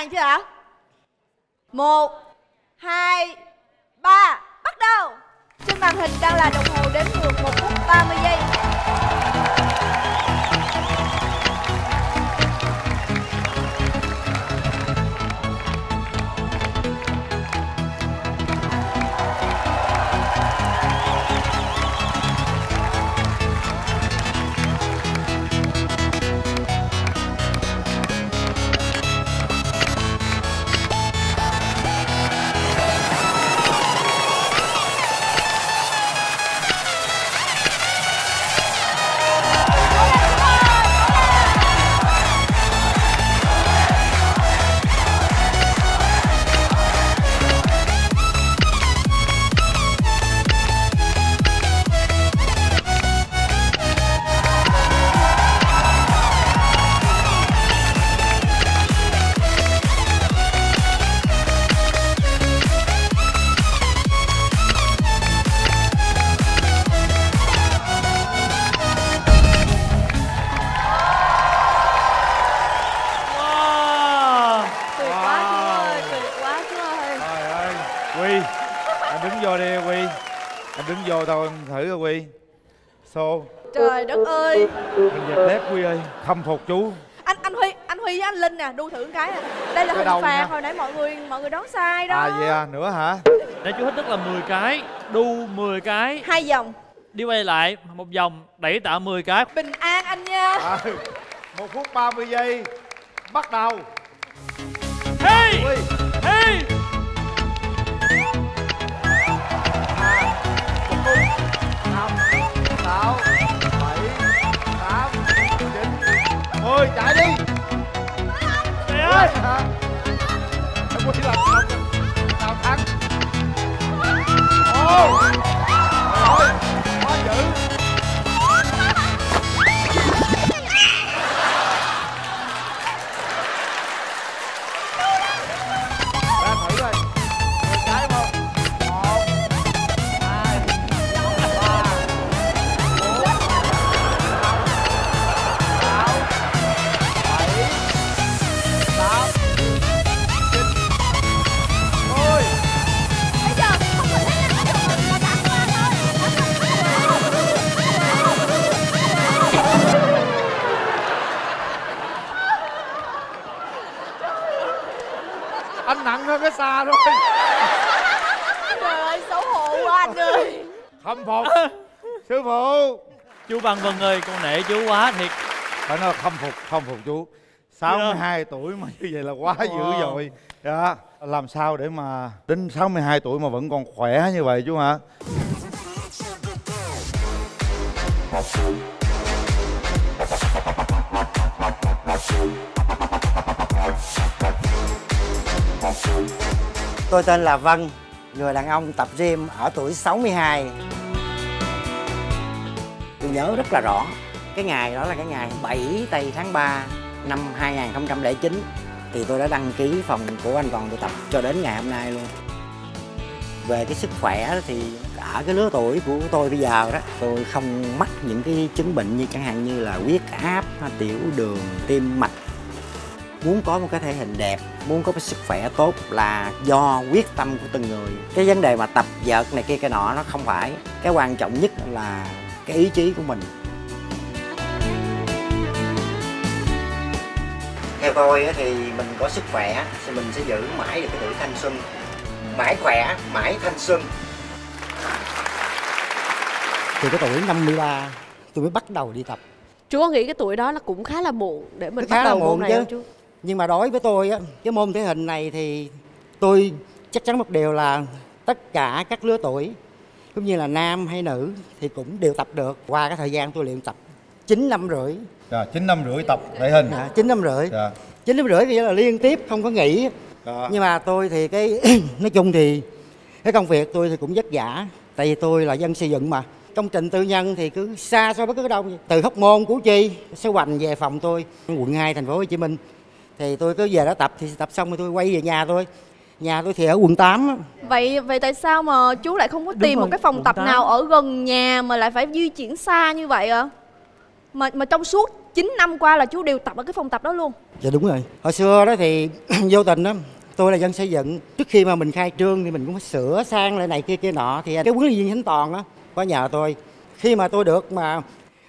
Speaker 2: Sàng chưa ạ? Một, hai, ba, bắt đầu Trên màn hình đang là đồng hồ đếm ngược 1 phút 30 giây
Speaker 1: em thử coi quy xô
Speaker 2: Trời đất ơi.
Speaker 1: Anh dẹp lép quy ơi khâm phục chú.
Speaker 2: Anh anh Huy, anh Huy với anh Linh nè, đu thử một cái nè Đây là
Speaker 1: Cái
Speaker 2: hình phạt hồi nãy mọi người mọi người đoán sai đó.
Speaker 1: À vậy à nữa hả?
Speaker 7: Nãy chú hết tức là 10 cái Đu 10 cái.
Speaker 2: Hai vòng.
Speaker 7: Đi quay lại một vòng Đẩy tạ 10 cái.
Speaker 2: Bình an anh nha.
Speaker 1: À, một phút 30 giây bắt đầu.
Speaker 7: Hey Hey
Speaker 1: mười chạy đi.
Speaker 7: Trời
Speaker 1: Ơi,
Speaker 7: ơi
Speaker 1: hả? Em quy làm xong nào thắng. Ô khâm phục. Sư phụ.
Speaker 7: Chú Văn Vân ơi con nể chú quá thiệt.
Speaker 1: Phải nói là khâm phục khâm phục chú. 62 tuổi mà như vậy là quá dữ
Speaker 7: Wow.
Speaker 1: rồi. Dạ. Làm sao để mà đến 62 tuổi mà vẫn còn khỏe như vậy chú hả?
Speaker 11: Tôi tên là Vân, người đàn ông tập gym ở tuổi 62. Tôi nhớ rất là rõ, cái ngày đó là cái ngày 7 tây tháng 3 năm 2009 thì tôi đã đăng ký phòng của anh Còn tôi tập cho đến ngày hôm nay luôn. Về cái sức khỏe thì ở cái lứa tuổi của tôi bây giờ đó, tôi không mắc những cái chứng bệnh như chẳng hạn như là huyết áp, tiểu đường, tim mạch muốn có một cái thể hình đẹp muốn có cái sức khỏe tốt là do quyết tâm của từng người. Cái vấn đề mà tập vợt này kia cái nọ nó không phải. Cái quan trọng nhất là cái ý chí của mình. Theo tôi á thì mình có sức khỏe thì mình sẽ giữ mãi được cái tuổi thanh xuân. Mãi khỏe mãi thanh xuân. Từ cái tuổi 53 tôi mới bắt đầu đi tập.
Speaker 4: Chú có nghĩ cái tuổi đó là cũng khá là muộn để mình
Speaker 11: Khá
Speaker 4: bắt
Speaker 11: là
Speaker 4: đầu môn
Speaker 11: muộn
Speaker 4: này
Speaker 11: chứ.
Speaker 4: không chú
Speaker 12: nhưng mà đối với tôi á cái môn thể hình này thì tôi chắc chắn một điều là tất cả các lứa tuổi cũng như là nam hay nữ thì cũng đều tập được. Qua cái thời gian tôi luyện tập 9 năm rưỡi.
Speaker 1: Dạ, 9 năm rưỡi tập thể hình.
Speaker 12: à, 9 năm rưỡi.
Speaker 1: Dạ.
Speaker 12: 9 năm rưỡi nghĩa là liên tiếp không có nghỉ.
Speaker 1: Dạ.
Speaker 12: nhưng mà tôi thì cái nói chung thì cái công việc tôi thì cũng vất vả tại vì tôi là dân xây dựng mà. Công trình tư nhân thì cứ xa so với cái đông từ hóc môn củ chi số hoành về phòng tôi quận 2 thành phố hồ chí minh thì tôi cứ về đó tập thì tập xong rồi tôi quay về nhà tôi nhà tôi thì ở quận 8 á.
Speaker 13: Vậy vậy tại sao mà chú lại không có tìm
Speaker 12: rồi,
Speaker 13: một cái phòng tập
Speaker 12: tám.
Speaker 13: nào ở gần nhà mà lại phải di chuyển xa như vậy ạ? Mà mà trong suốt 9 năm qua là chú đều tập ở cái phòng tập đó luôn.
Speaker 12: dạ đúng rồi hồi xưa đó thì vô tình đó tôi là dân xây dựng trước khi mà mình khai trương thì mình cũng phải sửa sang lại này kia kia nọ thì cái huấn luyện viên Khánh Toàn á có nhờ tôi khi mà tôi được mà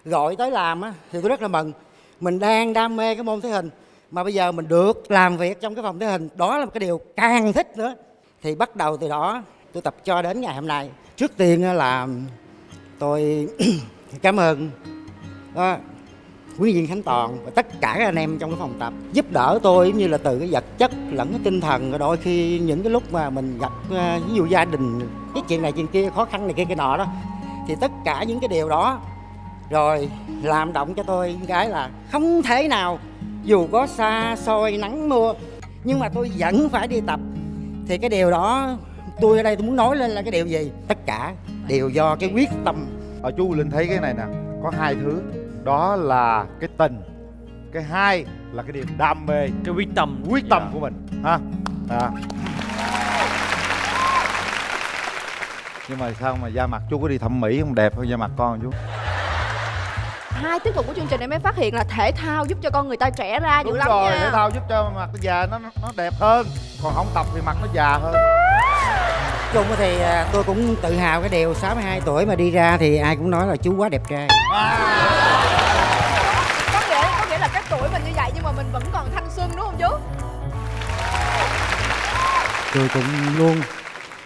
Speaker 12: gọi tới làm á thì tôi rất là mừng mình đang đam mê cái môn thể hình mà bây giờ mình được làm việc trong cái phòng thể hình đó là một cái điều càng thích nữa. Thì bắt đầu từ đó tôi tập cho đến ngày hôm nay. Trước tiên là tôi cảm ơn đó, huấn luyện viên Khánh Toàn và tất cả các anh em trong cái phòng tập giúp đỡ tôi giống như là từ cái vật chất lẫn cái tinh thần. Đôi khi những cái lúc mà mình gặp ờ, ví dụ gia đình cái chuyện này chuyện kia khó khăn này kia cái nọ đó thì tất cả những cái điều đó rồi làm động cho tôi cái là không thể nào dù có xa xôi nắng mưa nhưng mà tôi vẫn phải đi tập. Thì cái điều đó tôi ở đây tôi muốn nói lên là cái điều gì? Tất cả đều do cái quyết tâm.
Speaker 1: Ở chú linh thấy cái này nè có hai thứ. Đó là cái tình cái hai là cái niềm đam mê.
Speaker 7: Cái quyết tâm.
Speaker 1: Quyết tâm của mình ha? À. nhưng mà sao mà da mặt chú có đi thẩm mỹ không? Đẹp hơn da mặt con chú
Speaker 13: Hai tiết mục của chương trình em mới phát hiện là thể thao giúp cho con người ta trẻ ra dữ
Speaker 1: đúng
Speaker 13: lắm
Speaker 1: rồi
Speaker 13: nha.
Speaker 1: thể thao giúp cho mặt nó già nó nó đẹp hơn. Còn không tập thì mặt nó già hơn.
Speaker 12: Chung thì à, tôi cũng tự hào cái điều 62 tuổi mà đi ra thì ai cũng nói là chú quá đẹp trai.
Speaker 13: Có nghĩa có nghĩa là cái tuổi mình như vậy nhưng mà mình vẫn còn thanh xuân đúng không chú?
Speaker 12: tôi cũng luôn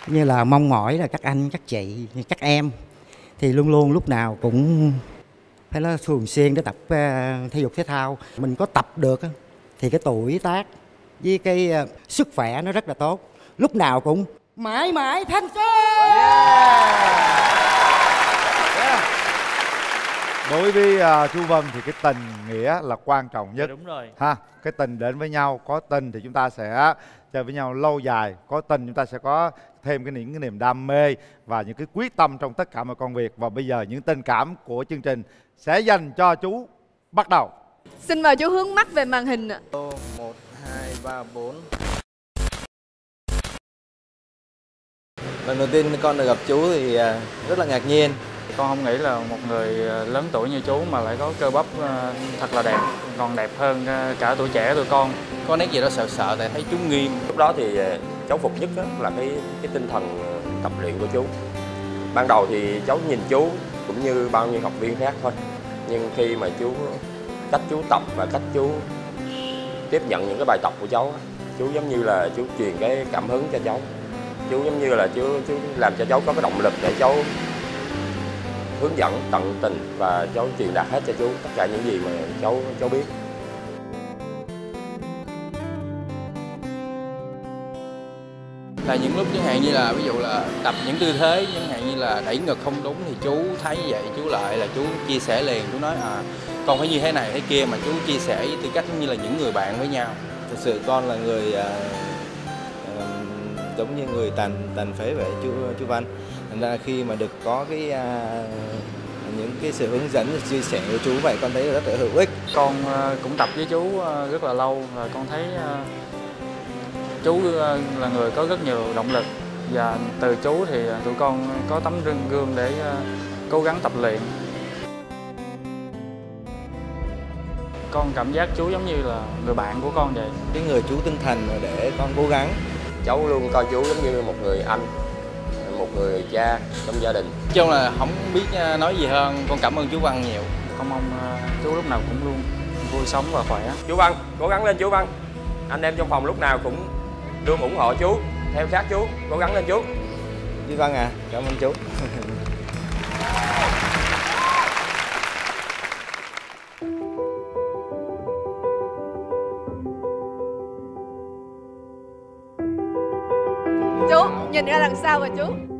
Speaker 12: như là mong mỏi là các anh các chị các em. Thì luôn luôn lúc nào cũng phải nói thường xuyên để tập à, thể dục thể thao. Mình có tập được thì cái tuổi tác với cái à, sức khỏe nó rất là tốt. Lúc nào cũng mãi mãi thanh xuân!
Speaker 1: Đối với à, chú Vân thì cái tình nghĩa là quan trọng nhất.
Speaker 7: Đúng rồi.
Speaker 1: ha cái tình đến với nhau có tình thì chúng ta sẽ chơi với nhau lâu dài có tình chúng ta sẽ có thêm cái những cái niềm đam mê và những cái quyết tâm trong tất cả mọi công việc. Và bây giờ những tình cảm của chương trình sẽ dành cho chú. Bắt đầu.
Speaker 13: Xin mời chú hướng mắt về màn hình ạ.
Speaker 14: một hai ba bốn. Lần đầu tiên con được gặp chú thì à, rất là ngạc nhiên.
Speaker 15: Con không nghĩ là một người ờ, lớn tuổi như chú mà lại có cơ bắp ờ, thật là đẹp, còn đẹp hơn cả tuổi trẻ tụi con.
Speaker 14: có nét gì đó sợ sợ tại thấy chú nghiêm
Speaker 16: lúc đó thì cháu phục nhất á, là cái cái tinh thần tập luyện của chú. Ban đầu thì cháu nhìn chú cũng như bao nhiêu học viên khác thôi. Nhưng khi mà chú, cách chú tập và cách chú tiếp nhận những cái bài tập của cháu chú giống như là chú truyền cái cảm hứng cho cháu. Chú giống như là chú chú làm cho cháu có cái động lực để cháu hướng dẫn tận tình và cháu truyền đạt hết cho chú tất cả những gì mà cháu cháu biết.
Speaker 14: Là những lúc chẳng hạn như là ví dụ là tập những tư thế chẳng hạn như là đẩy ngực không đúng thì chú thấy vậy chú lại là chú chia sẻ liền chú nói à con phải như thế này thế kia mà chú chia sẻ với tư cách giống như là những người bạn với nhau.
Speaker 17: Thực sự con là người à, à, giống như người tàn tàn phế vậy chú chú Văn. Thành ra khi mà được có cái à, những cái sự hướng dẫn chia sẻ của chú vậy con thấy rất là hữu ích.
Speaker 15: Con ờ, cũng tập với chú ờ, rất là lâu và con thấy ờ, chú ờ, là người có rất nhiều động lực và từ chú thì tụi con có tấm gương gương để ờ, cố gắng tập luyện. Con cảm giác chú giống như là người bạn của con vậy.
Speaker 17: cái người chú tinh thần mà để con cố gắng
Speaker 16: cháu luôn coi chú giống như một người anh một người cha trong gia đình
Speaker 14: chung là không biết à, nói gì hơn con cảm ơn chú Văn nhiều
Speaker 15: Con mong ờ, chú lúc nào cũng luôn vui sống và khỏe.
Speaker 16: chú Văn cố gắng lên chú Văn anh em trong phòng lúc nào cũng luôn ủng hộ chú theo sát chú cố gắng lên chú.
Speaker 17: Duy Văn à cảm ơn chú.
Speaker 13: Chú nhìn ra
Speaker 4: đằng sau rồi chú.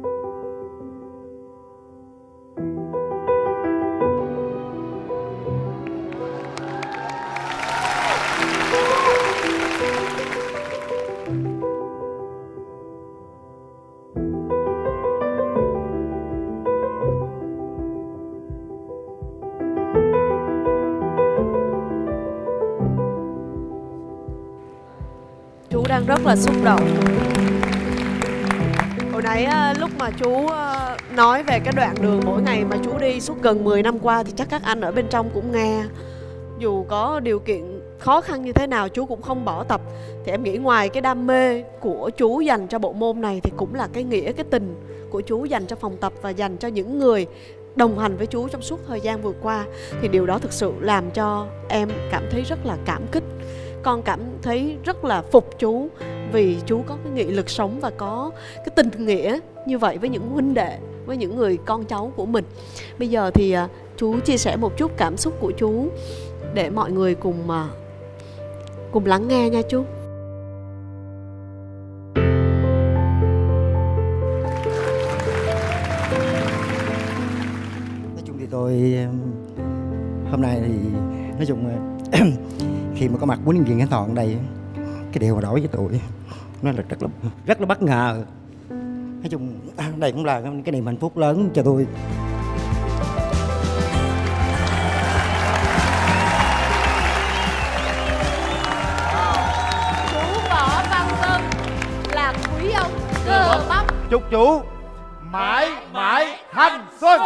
Speaker 4: Rất là xúc động. Hồi nãy ờ, lúc mà chú ờ, nói về cái đoạn đường mỗi ngày mà chú đi suốt gần 10 năm qua thì chắc các anh ở bên trong cũng nghe. Dù có điều kiện khó khăn như thế nào chú cũng không bỏ tập. Thì em nghĩ ngoài cái đam mê của chú dành cho bộ môn này thì cũng là cái nghĩa, cái tình của chú dành cho phòng tập và dành cho những người đồng hành với chú trong suốt thời gian vừa qua. Thì điều đó thực sự làm cho em cảm thấy rất là cảm kích. Con cảm thấy rất là phục chú vì chú có cái nghị lực sống và có cái tình nghĩa như vậy với những huynh đệ, với những người con cháu của mình. Bây giờ thì à, chú chia sẻ một chút cảm xúc của chú để mọi người cùng à, cùng lắng nghe nha chú
Speaker 12: nói chung thì tôi à, hôm nay thì nói chung khi mà có mặt bốn luyện viên Khánh Toàn ở đây cái điều mà đối với tôi nó là rất là rất là bất ngờ. Nói chung đây cũng là cái niềm hạnh phúc lớn cho tôi
Speaker 13: chú võ văn tâm là quý ông cơ bắp.
Speaker 1: Chúc chú mãi mãi thanh xuân